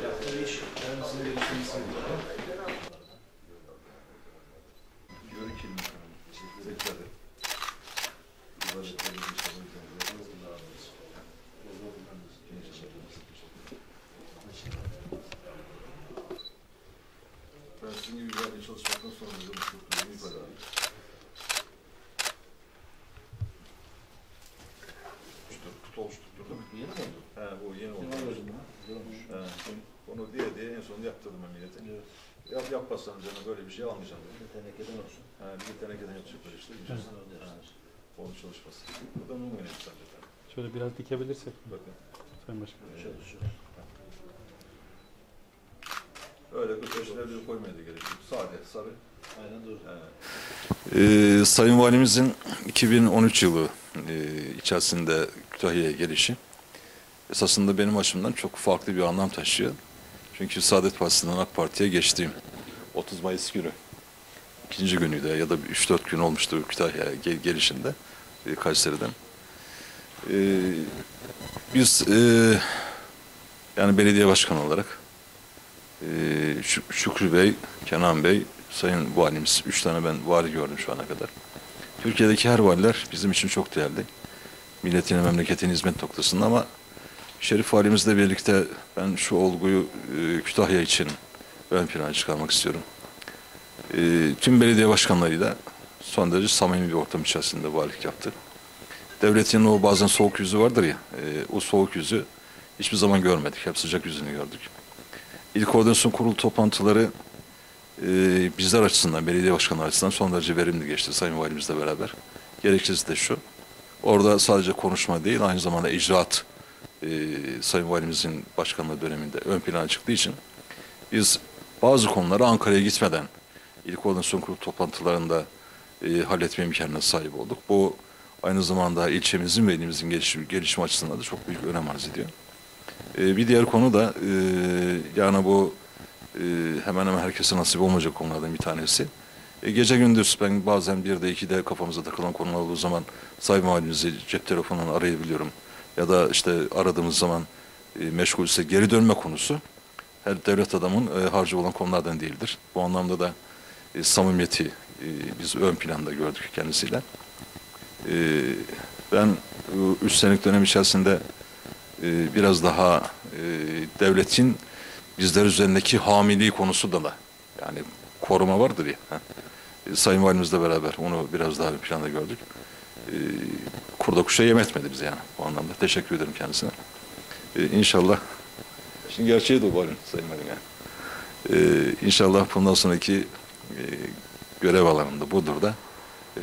Sizin görüşlerinizi alalım. Yönetim zekatı. İbadetlerimizi Ben sizin gibi bir yerde çalışmaktan sonra da mutluluğumu ifade edeyim. İşte kutu oluşturduk değil mi? Yeni mi oldu? He bu yeni oldu. Yeni oldu mu? Güzel olmuş. He, onu diye diye en son yaptırdım ben millete. Evet. Yap, yapmazsan canım böyle bir şey almayacağım. Bir tenekeden olsun. Ha, bir de tenekeden yapacaklar işte. yiyeceğiz. Onun çalışması. Bu da numune sadece. Şöyle biraz dikebilirsek Bakın. Sayın Başkanım. Çalışıyor. Öyle gösterişleri koymaya da gerek yok. Sade, sarı. Aynen doğru. Ee, Sayın Valimizin 2013 yılı e, içerisinde Kütahya'ya gelişi esasında benim açımdan çok farklı bir anlam taşıyor. Çünkü Saadet Partisi'nden AK Parti'ye geçtiğim 30 Mayıs günü ikinci günüydü ya da 3-4 gün olmuştu Kütahya'ya gel- gelişinde e, Kayseri'den. Ee, biz e, yani belediye başkanı olarak e, Şü- Şükrü Bey, Kenan Bey, Sayın Valimiz, üç tane ben vali gördüm şu ana kadar. Türkiye'deki her valiler bizim için çok değerli. Milletine, memleketin hizmet noktasında ama Şerif Valimizle birlikte ben şu olguyu e, Kütahya için ön plana çıkarmak istiyorum. E, tüm belediye başkanlarıyla son derece samimi bir ortam içerisinde valilik yaptı. Devletin o bazen soğuk yüzü vardır ya, e, o soğuk yüzü hiçbir zaman görmedik. Hep sıcak yüzünü gördük. İl Koordinasyon Kurulu toplantıları bizler açısından, belediye başkanı açısından son derece verimli geçti Sayın Valimizle beraber. Gerekçesi de şu, orada sadece konuşma değil, aynı zamanda icraat e, Sayın Valimizin başkanlığı döneminde ön plana çıktığı için biz bazı konuları Ankara'ya gitmeden İl Koordinasyon Kurulu toplantılarında e, halletme imkanına sahip olduk. Bu aynı zamanda ilçemizin ve ilimizin gelişimi, gelişimi açısından da çok büyük önem arz ediyor. E, bir diğer konu da e, yani bu e, hemen hemen herkese nasip olmayacak konulardan bir tanesi. E, gece gündüz ben bazen bir de iki de kafamıza takılan konular olduğu zaman Sayın Valimizi cep telefonundan arayabiliyorum. Ya da işte aradığımız zaman e, meşgulse geri dönme konusu her devlet adamın e, harcı olan konulardan değildir. Bu anlamda da e, samimiyeti e, biz ön planda gördük kendisiyle. E, ben bu üç senelik dönem içerisinde e, biraz daha e, devletin bizler üzerindeki hamiliği konusu da da yani koruma vardır ya. E, Sayın Valimizle beraber onu biraz daha ön planda gördük. E, kurda kuşa yem etmedi bize yani bu anlamda. Teşekkür ederim kendisine. E, inşallah şimdi gerçeği de valim Sayın Valim yani. E, inşallah bundan sonraki e, görev alanında budur da e,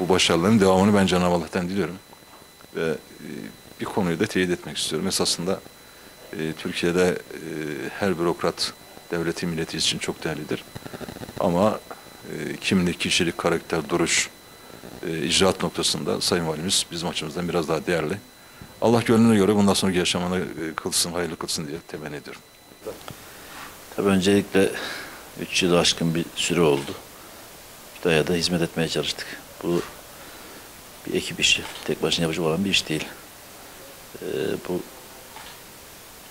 bu başarıların devamını ben Cenab-ı Allah'tan diliyorum. Ve e, bir konuyu da teyit etmek istiyorum. Esasında e, Türkiye'de e, her bürokrat devleti milleti için çok değerlidir. Ama e, kimlik, kişilik, karakter, duruş, e, icraat noktasında Sayın Valimiz bizim açımızdan biraz daha değerli. Allah gönlüne göre bundan sonraki yaşamını e, kılsın, hayırlı kılsın diye temenni ediyorum. Tabii öncelikle 3 yılı aşkın bir süre oldu. Kütahya'da hizmet etmeye çalıştık. Bu bir ekip işi. Tek başına yapacak olan bir iş değil. Ee, bu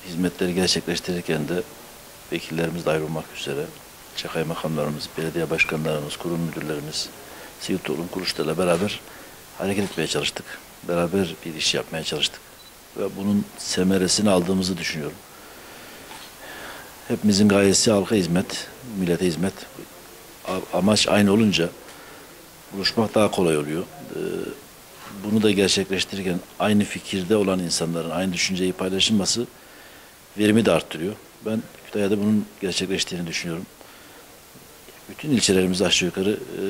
hizmetleri gerçekleştirirken de vekillerimiz de ayrılmak üzere Çakay makamlarımız, belediye başkanlarımız, kurum müdürlerimiz, sivil toplum kuruluşlarıyla beraber hareket etmeye çalıştık. Beraber bir iş yapmaya çalıştık. Ve bunun semeresini aldığımızı düşünüyorum. Hepimizin gayesi halka hizmet, millete hizmet. Amaç aynı olunca buluşmak daha kolay oluyor. Ee, Bunu da gerçekleştirirken aynı fikirde olan insanların aynı düşünceyi paylaşılması verimi de arttırıyor. Ben Kütahya'da bunun gerçekleştiğini düşünüyorum. Bütün ilçelerimiz aşağı yukarı e,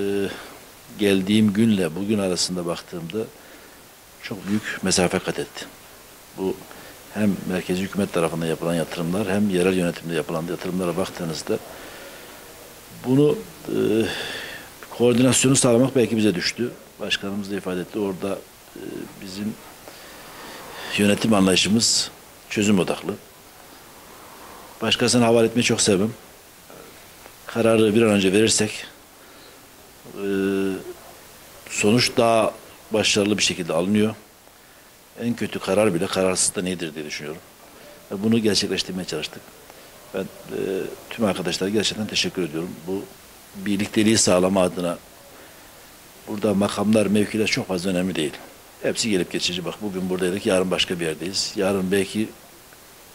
geldiğim günle bugün arasında baktığımda çok büyük mesafe kat etti. Bu hem merkezi hükümet tarafından yapılan yatırımlar hem yerel yönetimde yapılan yatırımlara baktığınızda bunu e, koordinasyonu sağlamak belki bize düştü. Başkanımız da ifade etti. Orada e, bizim yönetim anlayışımız çözüm odaklı. Başkasına havale etmeyi çok sevmem. Kararı bir an önce verirsek sonuç daha başarılı bir şekilde alınıyor. En kötü karar bile kararsızdan iyidir diye düşünüyorum. Bunu gerçekleştirmeye çalıştık. Ben e, tüm arkadaşlara gerçekten teşekkür ediyorum. Bu birlikteliği sağlama adına burada makamlar, mevkiler çok fazla önemli değil. Hepsi gelip geçici. Bak bugün buradaydık, yarın başka bir yerdeyiz. Yarın belki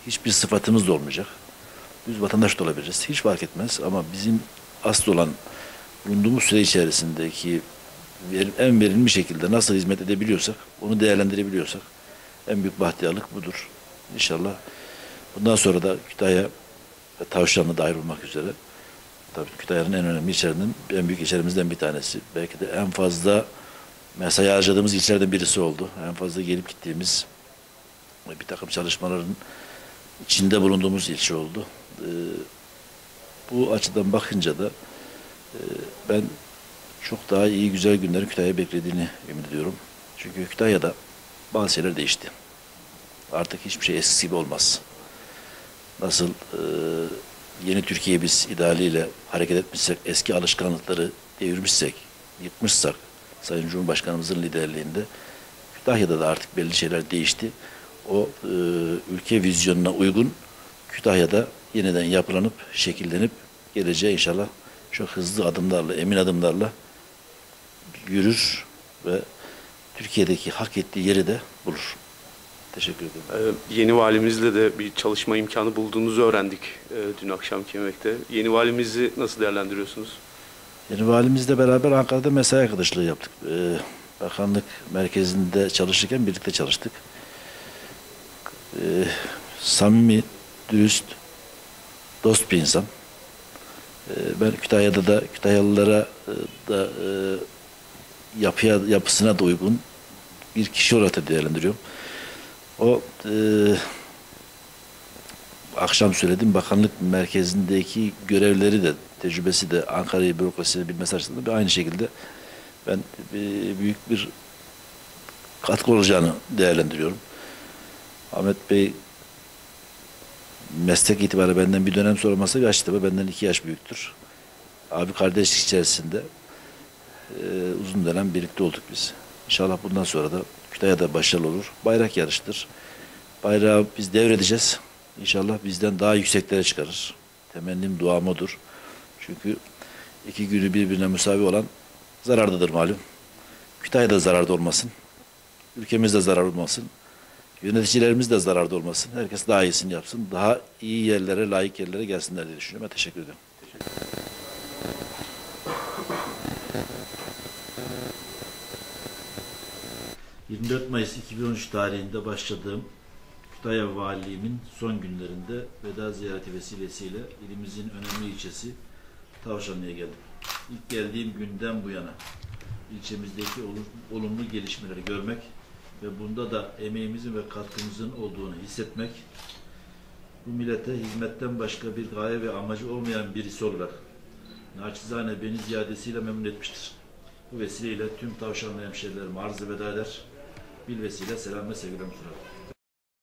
hiçbir sıfatımız da olmayacak. Düz vatandaş da olabiliriz. Hiç fark etmez ama bizim asıl olan bulunduğumuz süre içerisindeki en verimli şekilde nasıl hizmet edebiliyorsak, onu değerlendirebiliyorsak en büyük bahtiyarlık budur. İnşallah bundan sonra da Kütahya ve Tavşanlı dahil olmak üzere tabii Kütahya'nın en önemli ilçelerinden, en büyük ilçelerimizden bir tanesi. Belki de en fazla mesai harcadığımız ilçelerden birisi oldu. En fazla gelip gittiğimiz bir takım çalışmaların içinde bulunduğumuz ilçe oldu. Ee, bu açıdan bakınca da ben çok daha iyi güzel günlerin Kütahya beklediğini ümit ediyorum. Çünkü Kütahya'da bazı şeyler değişti. Artık hiçbir şey eskisi gibi olmaz. Nasıl e, yeni Türkiye biz idealiyle hareket etmişsek, eski alışkanlıkları devirmişsek, yıkmışsak Sayın Cumhurbaşkanımızın liderliğinde Kütahya'da da artık belli şeyler değişti. O e, ülke vizyonuna uygun Kütahya'da yeniden yapılanıp, şekillenip geleceğe inşallah çok hızlı adımlarla, emin adımlarla yürür ve Türkiye'deki hak ettiği yeri de bulur. Teşekkür ederim. Ee, Yeni valimizle de bir çalışma imkanı bulduğunuzu öğrendik e, dün akşamki yemekte. Yeni valimizi nasıl değerlendiriyorsunuz? Yeni valimizle beraber Ankara'da mesai arkadaşlığı yaptık. Ee, bakanlık merkezinde çalışırken birlikte çalıştık. Ee, samimi, dürüst, dost bir insan. Ee, ben Kütahya'da da Kütahyalılara e, da e, yapıya, yapısına da uygun bir kişi olarak da değerlendiriyorum. O e, akşam söyledim bakanlık merkezindeki görevleri de tecrübesi de Ankara'yı bürokrasisini bilmesi açısından da aynı şekilde ben e, büyük bir katkı olacağını değerlendiriyorum. Ahmet Bey meslek itibariyle benden bir dönem sonra masa yaşlı ve benden iki yaş büyüktür. Abi kardeşlik içerisinde e, uzun dönem birlikte olduk biz. İnşallah bundan sonra da Kütahya'da başarılı olur. Bayrak yarıştır. Bayrağı biz devredeceğiz. İnşallah bizden daha yükseklere çıkarır. Temennim duam odur. Çünkü iki günü birbirine müsavi olan zarardadır malum. Kütahya'da zararda olmasın. Ülkemizde zarar olmasın. Yöneticilerimiz de zararda olmasın. Herkes daha iyisini yapsın. Daha iyi yerlere, layık yerlere gelsinler diye düşünüyorum. Teşekkür ederim. 24 Mayıs 2013 tarihinde başladığım Kütahya Valiliğimin son günlerinde veda ziyareti vesilesiyle ilimizin önemli ilçesi Tavşanlı'ya geldim. İlk geldiğim günden bu yana ilçemizdeki olumlu gelişmeleri görmek ve bunda da emeğimizin ve katkımızın olduğunu hissetmek, bu millete hizmetten başka bir gaye ve amacı olmayan birisi olarak naçizane beni ziyadesiyle memnun etmiştir. Bu vesileyle tüm tavşanlı hemşehrilerime arz veda eder. Bilvesile selam ve sevgilerimi sunarım.